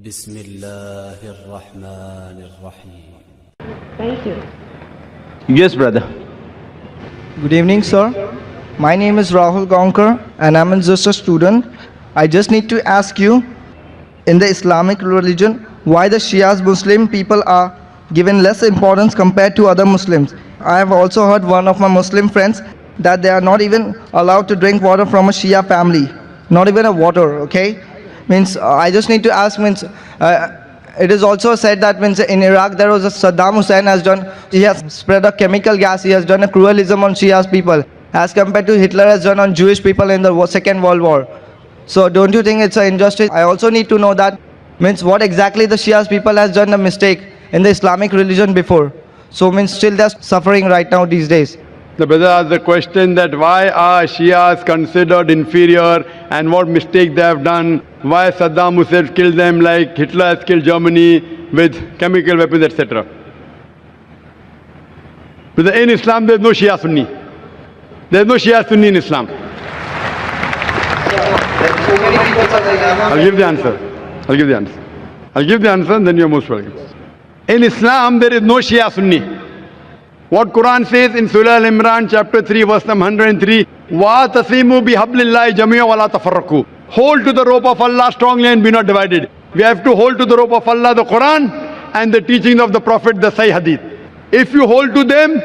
بسم الله الرحمن الرحيم Thank you. Yes, brother. Good evening, sir. My name is Rahul Gaonkar, and I'm just a student. I just need to ask you in the Islamic religion, why the Shias Muslim people are given less importance compared to other Muslims? I have also heard one of my Muslim friends that they are not even allowed to drink water from a Shia family, not even a water, okay? Means uh, I just need to ask, means uh, it is also said that means in Iraq there was a Saddam Hussein has done, he has spread a chemical gas, he has done a cruelism on Shias people, as compared to Hitler has done on Jewish people in the Second World War. So don't you think it's an injustice? I also need to know that means what exactly the Shias people has done a mistake in the Islamic religion before. So means still they're suffering right now these days. The brother asked the question that why are Shias considered inferior and what mistake they have done, why Saddam Hussein killed them like Hitler has killed Germany with chemical weapons, etc. Brother, in Islam there is no Shia Sunni. There is no Shia Sunni in Islam. I'll give the answer. I'll give the answer. I'll give the answer and then you're most welcome. In Islam there is no Shia Sunni. What Quran says in Surah Al-Imran chapter 3 verse number 103 وَاتَصِمُوا بِحَبْلِ اللَّهِ جَمِيعًا وَلَا تَفَرَّقُوا Hold to the rope of Allah strongly and be not divided. We have to hold to the rope of Allah, the Quran and the teachings of the Prophet, the Sahih Hadith. If you hold to them,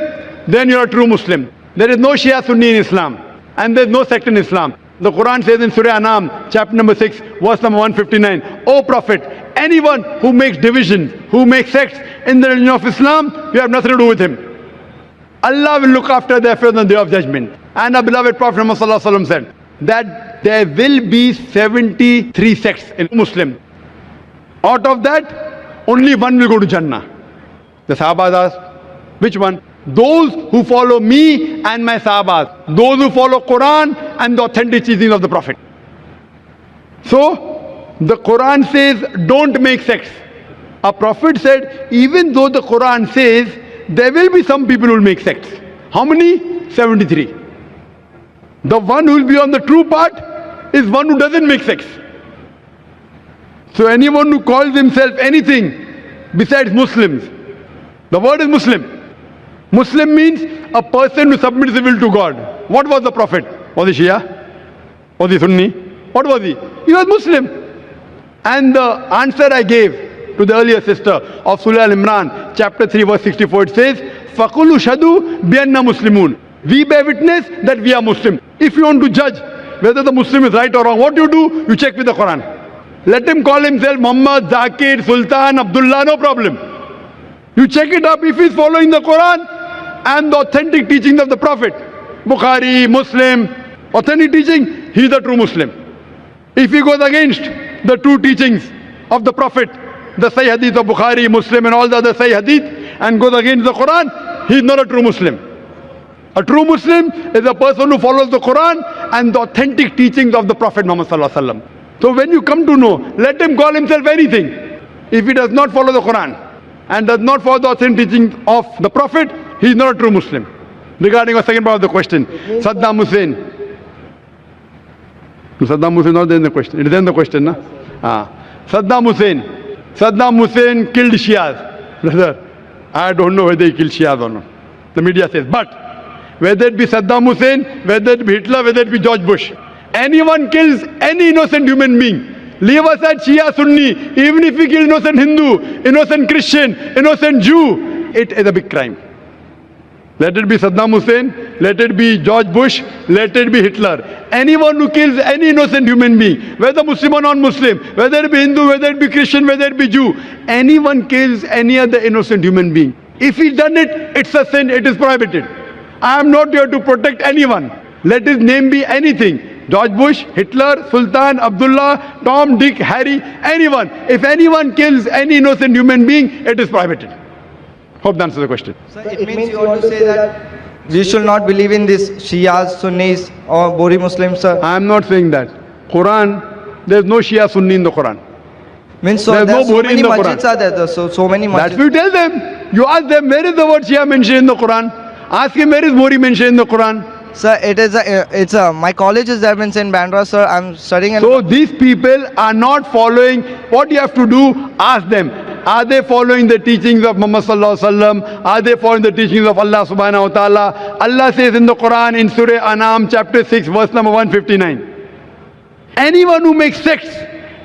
then you're a true Muslim. There is no Shia Sunni in Islam and there's no sect in Islam. The Quran says in Surah Anam, chapter number 6, verse number 159, O Prophet, anyone who makes divisions, who makes sects in the religion of Islam, you have nothing to do with him. Allah will look after their affairs on the day of judgment. And our beloved Prophet Muhammad said that there will be 73 sects in Muslim. Out of that, only one will go to Jannah. The Sahabas asked, which one? Those who follow me and my Sahabas. Those who follow Quran and the authentic teachings of the Prophet. So, the Quran says, don't make sects. A Prophet said, even though the Quran says, there will be some people who will make sects. How many? 73. The one who will be on the true part is one who doesn't make sects. So anyone who calls himself anything besides Muslims, the word is Muslim. Muslim means a person who submits his will to God. What was the Prophet? Was he Shia? Was he Sunni? What was he? He was Muslim. And the answer I gave to the earlier sister of Surah Al-Imran, chapter 3, verse 64, it says, فَقُلُوا شَدُوا بِأَنَّا مُسْلِمُونَ We bear witness that we are Muslim. If you want to judge whether the Muslim is right or wrong, what do you do? You check with the Quran. Let him call himself Muhammad, Zakir, Sultan, Abdullah, no problem. You check it up if he's following the Quran and the authentic teachings of the Prophet. Bukhari, Muslim, authentic teaching, he's a true Muslim. If he goes against the true teachings of the Prophet, the Sahih Hadith of Bukhari, Muslim and all the other Sahih Hadith and goes against the Quran, he is not a true Muslim. A true Muslim is a person who follows the Quran and the authentic teachings of the Prophet Muhammad. So when you come to know, let him call himself anything. If he does not follow the Quran and does not follow the authentic teachings of the Prophet, he is not a true Muslim. Regarding the second part of the question, Saddam Hussein. Saddam Hussein not in the question. It is in the question, na? Ah. Saddam Hussein. Saddam Hussein killed Shias. Brother, I don't know whether he killed Shias or not. The media says. But whether it be Saddam Hussein, whether it be Hitler, whether it be George Bush, anyone kills any innocent human being. Leave aside Shia Sunni, even if he kills innocent Hindu, innocent Christian, innocent Jew, it is a big crime. Let it be Saddam Hussein, let it be George Bush, let it be Hitler. Anyone who kills any innocent human being, whether Muslim or non-Muslim, whether it be Hindu, whether it be Christian, whether it be Jew, anyone kills any other innocent human being. If he's done it, it's a sin, it is prohibited. I am not here to protect anyone. Let his name be anything. George Bush, Hitler, Sultan, Abdullah, Tom, Dick, Harry, anyone. If anyone kills any innocent human being, it is prohibited. Hope that answers the question. So it means you want to say that we should not believe in this Shias, Sunnis or Bohri Muslims, sir. I am not saying that. Quran, there is no Shia Sunni in the Quran. Means so There's there no are so Bohri many in the Quran. masjids are there, so so many That's masjids. what you tell them. You ask them, where is the word Shia mentioned in the Quran? Ask him, where is Mori mentioned in the Quran? Sir, it is a, it's a, my college is there means in Bandra, sir. I'm studying in. So these people are not following what you have to do. Ask them. Are they following the teachings of Muhammad sallallahu alaihi wasallam? Are they following the teachings of Allah subhanahu wa ta'ala? Allah says in the Quran in Surah Anam chapter 6 verse number 159. Anyone who makes sects,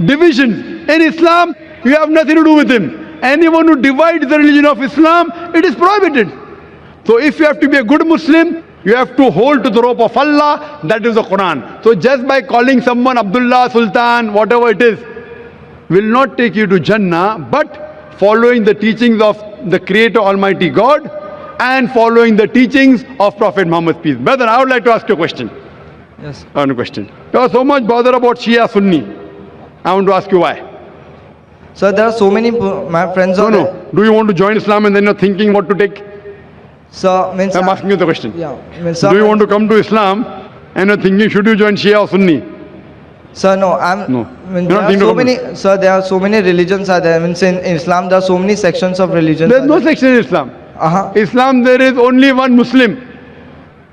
divisions in Islam, you have nothing to do with him. Anyone who divides the religion of Islam, it is prohibited. So if you have to be a good Muslim, you have to hold to the rope of Allah, that is the Quran. So just by calling someone Abdullah, Sultan, whatever it is, will not take you to Jannah, but following the teachings of the Creator Almighty God and following the teachings of Prophet Muhammad peace. Brother, I would like to ask you a question. yes. One question. You are so much bothered about Shia Sunni. I want to ask you why. Sir, there are so many my friends No, no. Do you want to join Islam and then you're thinking what to take? Sir, means I'm asking you the question. yeah, means sir, Do you want to come to Islam and you're thinking should you join Shia or Sunni? Sir, no, I'm. No. Means You're there are so many, sir. There are so many religions are there. Means in Islam there are so many sections of religion. There's no section in Islam. Uh huh. Islam there is only one Muslim.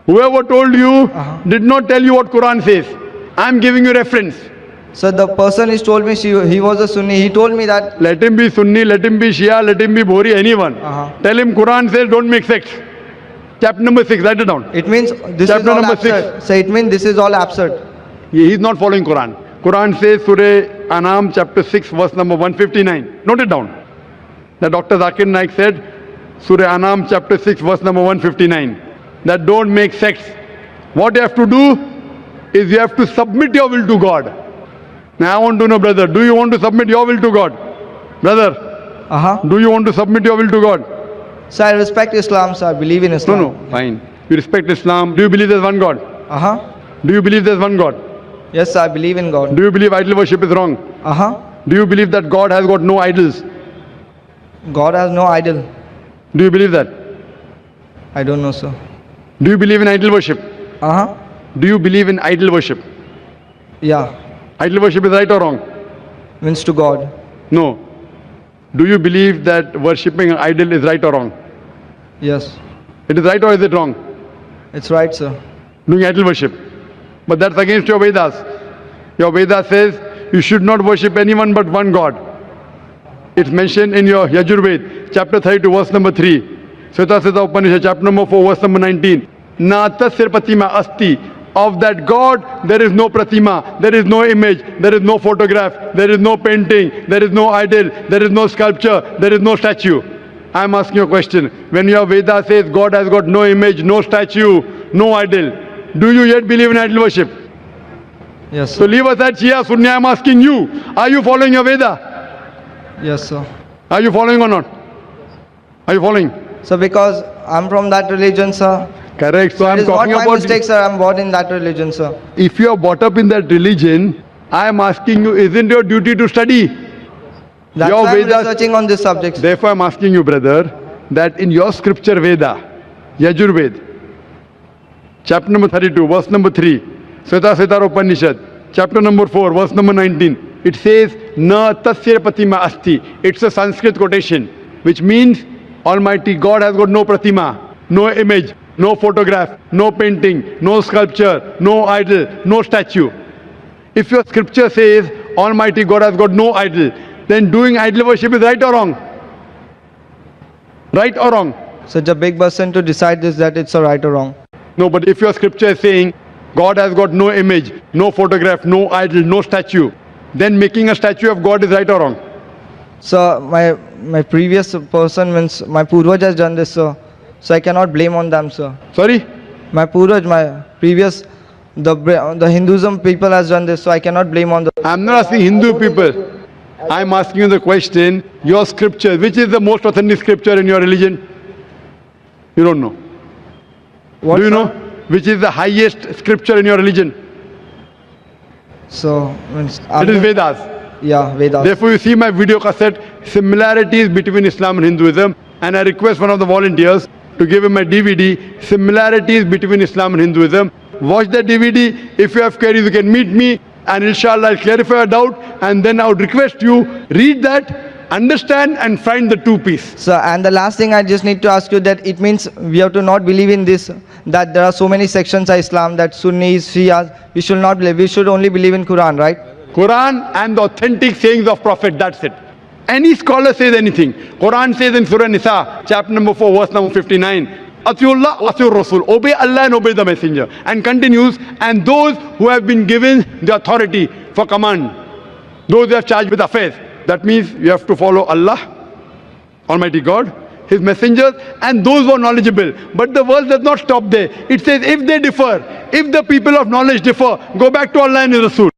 Whoever told you Uh-huh. did not tell you what Quran says. I'm giving you reference. So the person is told me she, he was a Sunni. He told me that. Let him be Sunni, let him be Shia, let him be Bohri, anyone. Uh-huh. Tell him Quran says don't make sects. Chapter number 6, write it down. It means this Chapter is all number six. absurd. So it means this is all absurd. He is not following Quran. Quran says Surah Anam chapter 6 verse number 159. Note it down. The Dr. Zakir Naik said Surah Anam chapter 6 verse number 159 that don't make sects. What you have to do is you have to submit your will to God. Now I want to know brother, do you want to submit your will to God? Brother, Uh huh. do you want to submit your will to God? So I respect Islam. So I believe in Islam. No, no, fine. You respect Islam. Do you believe there's one God? Uh huh. Do you believe there's one God? Yes, I believe in God. Do you believe idol worship is wrong? Uh huh. Do you believe that God has got no idols? God has no idol. Do you believe that? I don't know, sir. Do you believe in idol worship? Uh huh. Do you believe in idol worship? Yeah. Idol worship is right or wrong? Means to God. No. Do you believe that worshipping an idol is right or wrong? Yes. It is right or is it wrong? It's right, sir. Doing idol worship. But that's against your Vedas. Your Veda says you should not worship anyone but one God. It's mentioned in your Yajurved, chapter 32, verse number 3. Sveta Sveta Upanishad, chapter number 4, verse number 19. Na tasya pratima asti. Of that God, there is no pratima, there is no image, there is no photograph, there is no painting, there is no idol, there is no sculpture, there is no statue. I am asking you a question. When your Veda says God has got no image, no statue, no idol, do you yet believe in idol worship? Yes, Sir. So sir. leave aside Shia, Sunni. I am asking you, are you following your Veda? Yes, sir. Are you following or not? Are you following? So because I'm from that religion, sir. Correct. So It I'm is not talking my about mistake, sir. I'm born in that religion, sir. if you are brought up in that religion, I am asking you, isn't your duty to study? That's Your why I'm researching on this subject. Therefore, I'm asking you, brother, that in your scripture Veda, Yajurved, chapter number 32, verse number 3, Sveta Sveta Upanishad, chapter number 4, verse number 19, it says, Na tasya pratima asti. It's a Sanskrit quotation, which means Almighty God has got no pratima, no image, no photograph, no painting, no sculpture, no idol, no statue. If your scripture says Almighty God has got no idol, then doing idol worship is right or wrong? Right or wrong? Such a big person to decide this that it's a right or wrong. No, but if your scripture is saying God has got no image, no photograph, no idol, no statue, then making a statue of God is right or wrong? So my my previous person means my Purvaj has done this, sir. So I cannot blame on them, sir. Sorry? My Purvaj, my previous the the Hinduism people has done this, so I cannot blame on the. I'm not asking Hindu people. I'm asking you the question, your scripture, which is the most authentic scripture in your religion? You don't know. What, Do you know? Which is the highest scripture in your religion? So It is Vedas. Yeah, Vedas. Therefore, you see my video cassette, similarities between Islam and Hinduism, and I request one of the volunteers to give him my DVD, similarities between Islam and Hinduism. Watch the DVD. If you have queries, you can meet me, and inshallah, I'll clarify your doubt. And then I would request you read that understand and find the two piece. So, and the last thing I just need to ask you that it means we have to not believe in this, that there are so many sections of Islam, that Sunnis, Shias, we should not believe, we should only believe in Quran, right? Quran and the authentic sayings of Prophet, that's it. Any scholar says anything. Quran says in Surah Nisa, chapter number 4, verse number 59, Atiullah, Atiur Rasul. Obey Allah and obey the Messenger. And continues, and those who have been given the authority for command, those who have charged with affairs. That means you have to follow Allah, Almighty God, His messengers, and those who are knowledgeable. But the verse does not stop there. It says, if they differ, if the people of knowledge differ, go back to Allah and His Rasul.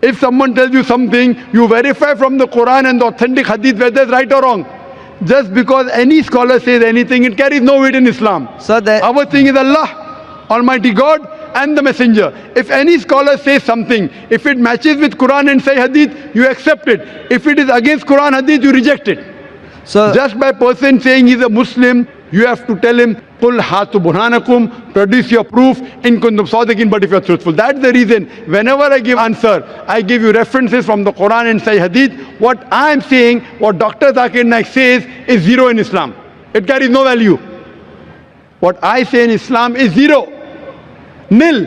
If someone tells you something, you verify from the Quran and the authentic hadith whether it's right or wrong. Just because any scholar says anything, it carries no weight in Islam. So that, Our thing is Allah, Almighty God, and the Messenger. If any scholar says something, if it matches with Quran and Sahih Hadith, you accept it. If it is against Quran Hadith, you reject it. so, Just by person saying he's a Muslim, you have to tell him, Qul hatu burhanakum, produce your proof in kuntum sadiqin, but if you're truthful. That's the reason. Whenever I give answer, I give you references from the Quran and Sahih Hadith. What I'm saying, what Dr. Zakir Naik says, is zero in Islam. It carries no value. What I say in Islam is zero. Nil.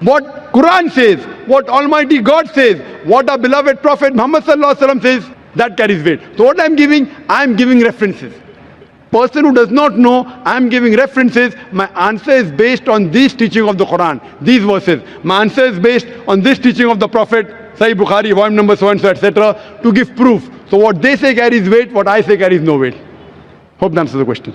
What Quran says, what Almighty God says, what our beloved Prophet Muhammad says, that carries weight. So what I'm giving, I'm giving references. Person who does not know, I'm giving references. My answer is based on this teaching of the Quran, these verses. My answer is based on this teaching of the Prophet, Sahih Bukhari, volume number so and so, etc., to give proof. So what they say carries weight, what I say carries no weight. Hope that answers the question.